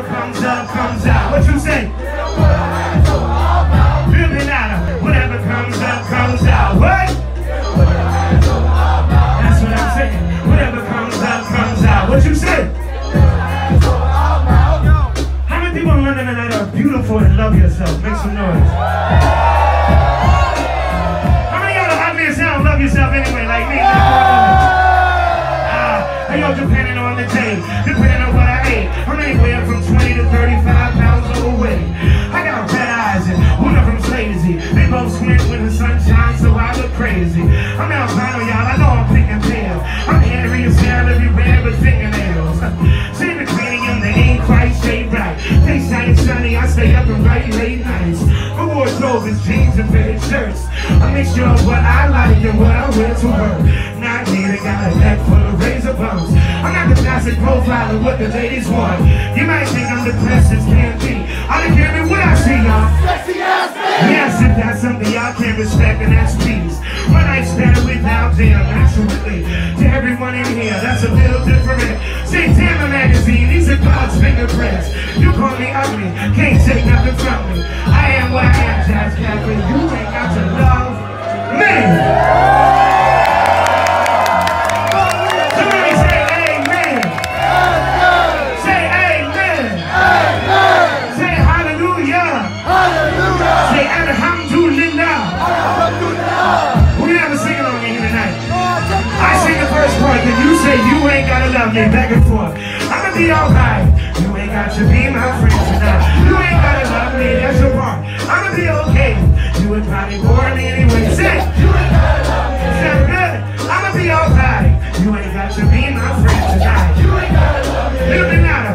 Whatever comes up, comes out. What you say? Really. Whatever comes up, comes out. What? That's what I'm saying. Whatever comes up, comes out. What you say? How many people beautiful and love yourself? Make some noise. How many of y'all crazy. I'm albino, y'all. I know I'm picking and pale. I'm hairy as hell everywhere but fingernails. See the cranium, they ain't quite shaped right. Daytime sunny, I stay up and write late nights. My wardrobe is jeans and fitted shirts. A mixture of what I like and what I wear to work. Not here, got a neck full of razor bumps. I'm not the classic profile of what the ladies want. You might think I'm depressed as can be. I don't care what I see, y'all. Yes, if that's something y'all can't respect, then To everyone in here, that's a little different. See, Tampa Magazine, these are God's fingerprints. You call me ugly, can't take nothing from me. I am what I am, Jazz Cafe, say you ain't gotta love me back and forth. I'ma be alright. You ain't got to be my friend tonight. You ain't gotta love me, that's your part. I'ma be okay. You would probably bore me anyway. Say, you ain't gotta love me. Good? I'ma be alright. You ain't got to be my friend tonight. You ain't gotta love me. Living out